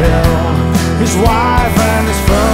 His wife and his firm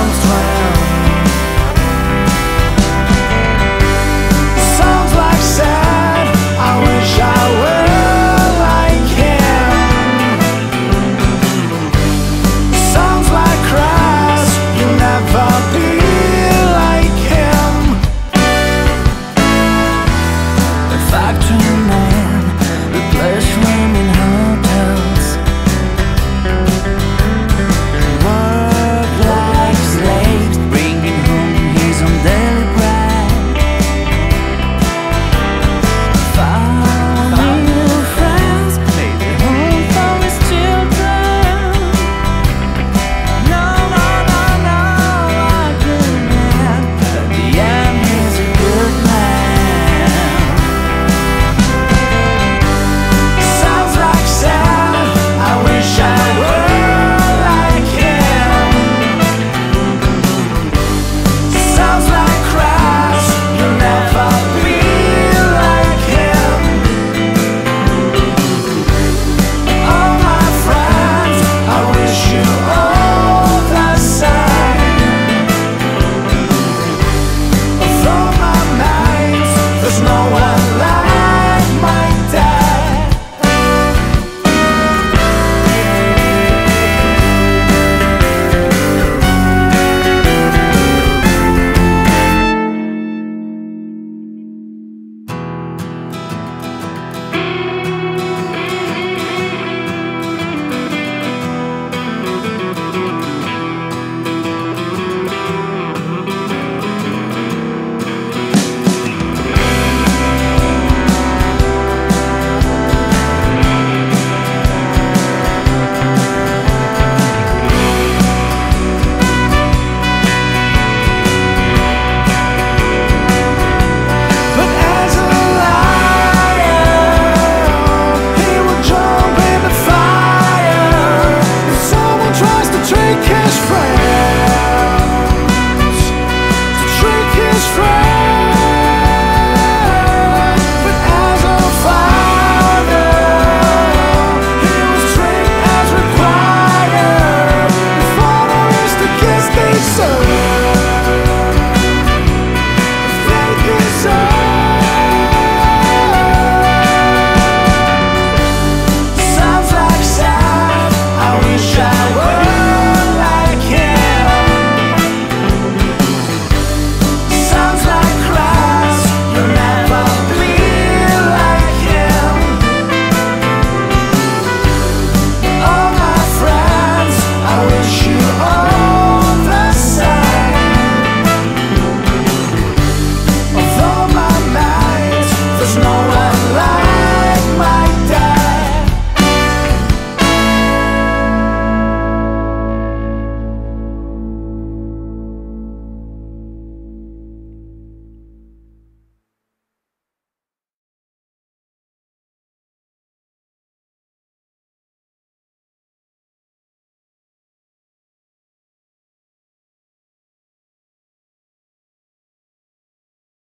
Cash us